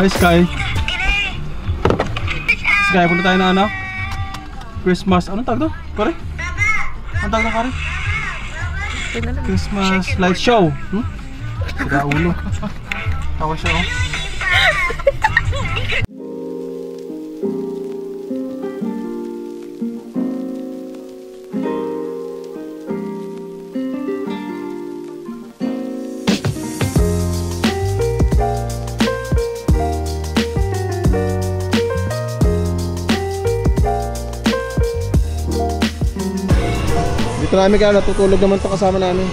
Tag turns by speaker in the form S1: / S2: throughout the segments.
S1: Hi Sky. Sky, punta tayo na ano? Christmas, anong tawag to? Kore? Anong tawag na kore? Christmas light show. Hmm? Sira ulo. Tawa siya oh. Namin kaya natutulog naman to kasama namin.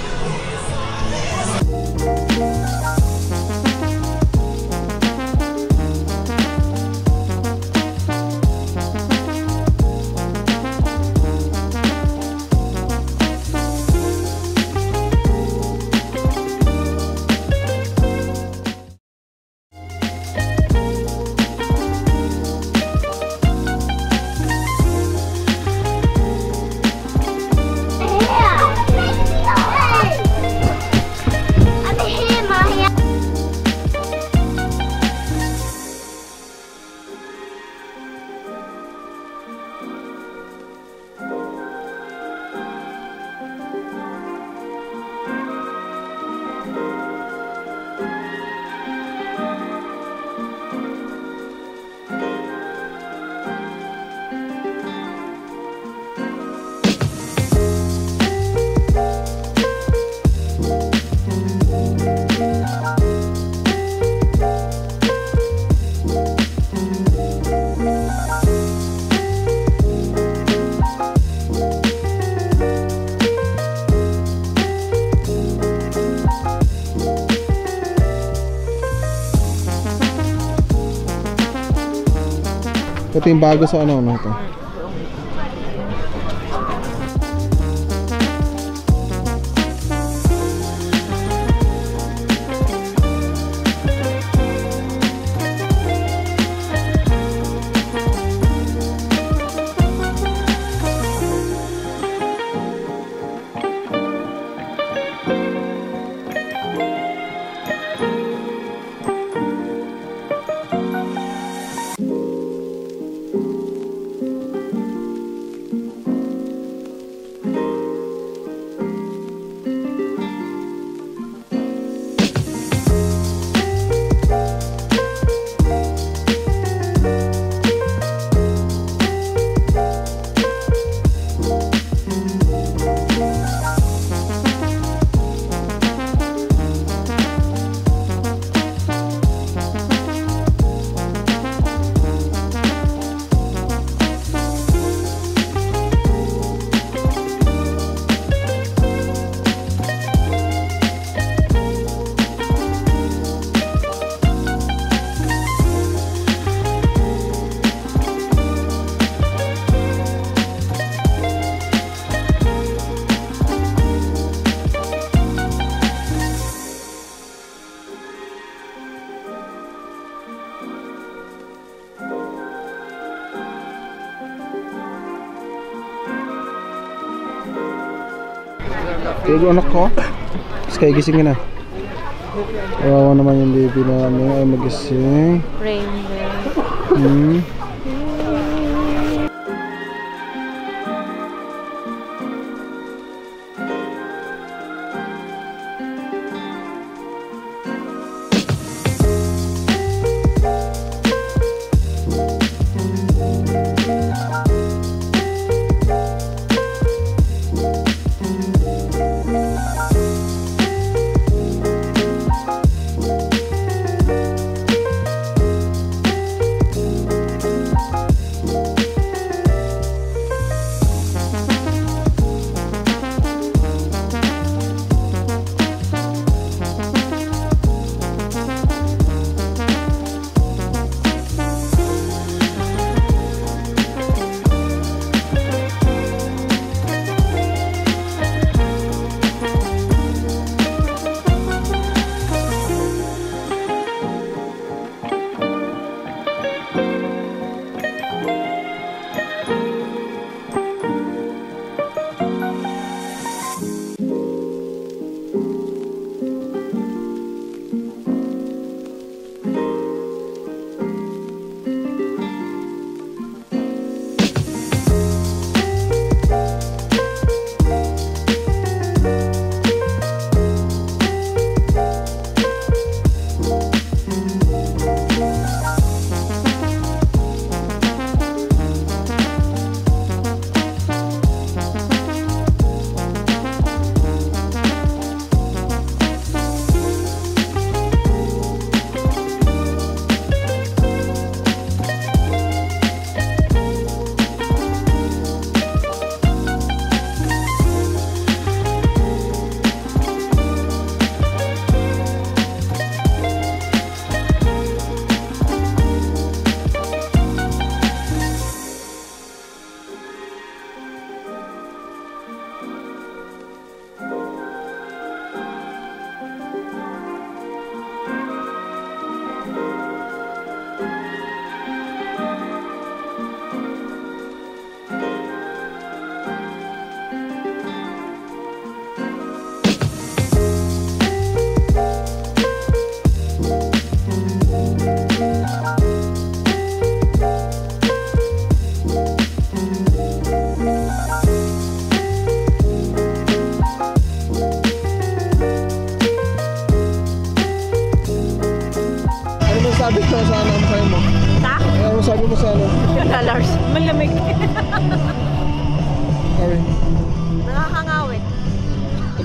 S1: Ito yung bago sa ano, ano ito. Tulog anak ko. Sky gising na. Kawawa naman yung baby namin ay magising.
S2: Rainbow.
S1: Hmm.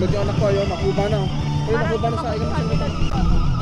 S1: Tulog yung anak ko, ayun, nakuha na. Ayun, nakuha na sa akin.